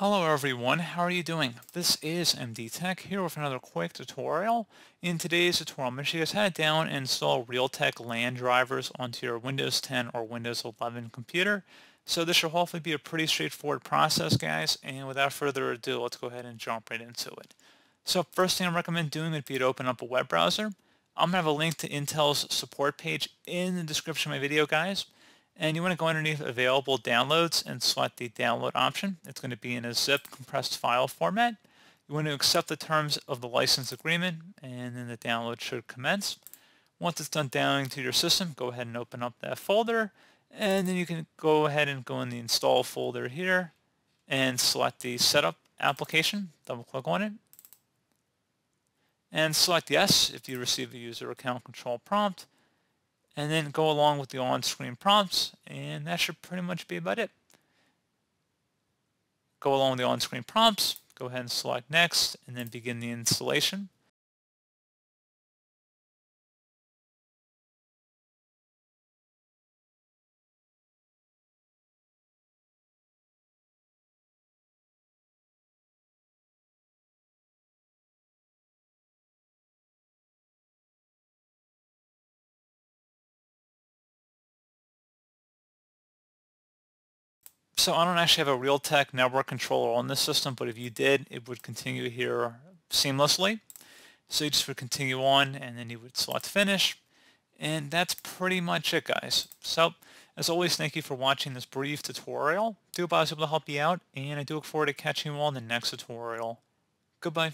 Hello everyone, how are you doing? This is MD Tech here with another quick tutorial. In today's tutorial, I'm going to show you how to down and install Realtek LAN drivers onto your Windows 10 or Windows 11 computer. So this should hopefully be a pretty straightforward process guys, and without further ado, let's go ahead and jump right into it. So first thing I recommend doing would be to open up a web browser. I'm going to have a link to Intel's support page in the description of my video guys and you want to go underneath available downloads and select the download option. It's going to be in a zip compressed file format. You want to accept the terms of the license agreement and then the download should commence. Once it's done downloading to your system, go ahead and open up that folder and then you can go ahead and go in the install folder here and select the setup application, double click on it and select yes if you receive a user account control prompt and then go along with the on-screen prompts and that should pretty much be about it. Go along with the on-screen prompts, go ahead and select next and then begin the installation. So I don't actually have a Realtek network controller on this system, but if you did, it would continue here seamlessly. So you just would continue on and then you would select finish. And that's pretty much it, guys. So as always, thank you for watching this brief tutorial. Do hope I was able to help you out, and I do look forward to catching you all in the next tutorial. Goodbye.